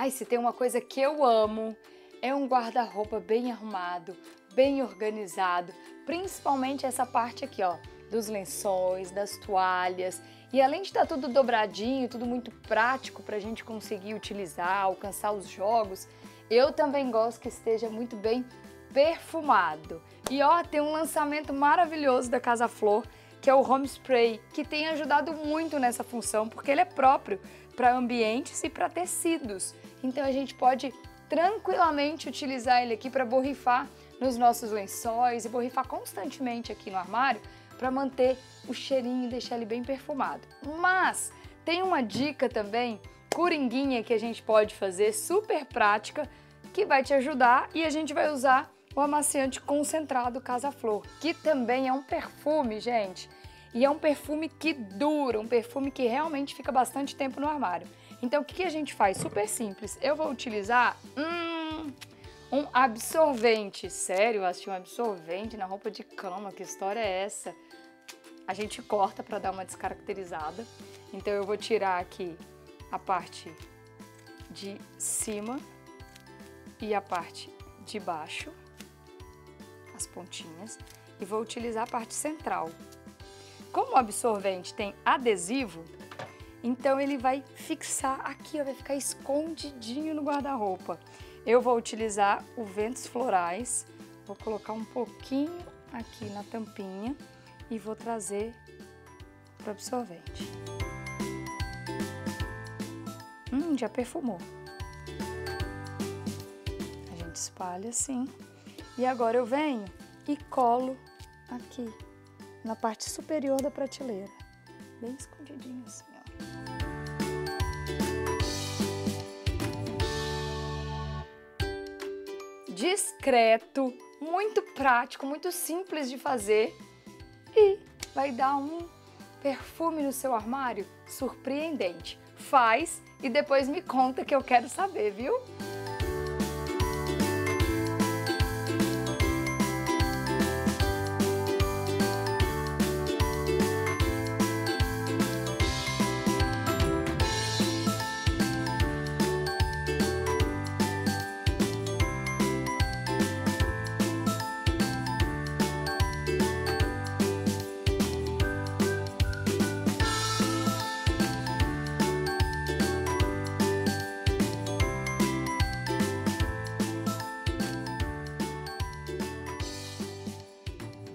Ai, se tem uma coisa que eu amo, é um guarda-roupa bem arrumado, bem organizado, principalmente essa parte aqui, ó, dos lençóis, das toalhas. E além de estar tá tudo dobradinho, tudo muito prático para a gente conseguir utilizar, alcançar os jogos, eu também gosto que esteja muito bem perfumado. E ó, tem um lançamento maravilhoso da Casa Flor, que é o Home Spray, que tem ajudado muito nessa função, porque ele é próprio para ambientes e para tecidos. Então a gente pode tranquilamente utilizar ele aqui para borrifar nos nossos lençóis e borrifar constantemente aqui no armário para manter o cheirinho e deixar ele bem perfumado. Mas tem uma dica também, coringuinha, que a gente pode fazer, super prática, que vai te ajudar e a gente vai usar o amaciante concentrado Casa Flor, que também é um perfume, gente. E é um perfume que dura, um perfume que realmente fica bastante tempo no armário. Então o que, a gente faz? Super simples. Eu vou utilizar hum, um absorvente. Sério, eu assisti um absorvente na roupa de cama. Que história é essa? A gente corta para dar uma descaracterizada. Então eu vou tirar aqui a parte de cima e a parte de baixo as pontinhas e vou utilizar a parte central. Como o absorvente tem adesivo, então ele vai fixar aqui, ó, vai ficar escondidinho no guarda-roupa. Eu vou utilizar o Ventos Florais, vou colocar um pouquinho aqui na tampinha e vou trazer para o absorvente. Hum, já perfumou. A gente espalha assim. E agora eu venho e colo aqui, na parte superior da prateleira. Bem escondidinho assim, ó. Discreto, muito prático, muito simples de fazer e vai dar um perfume no seu armário surpreendente. Faz e depois me conta que eu quero saber, viu?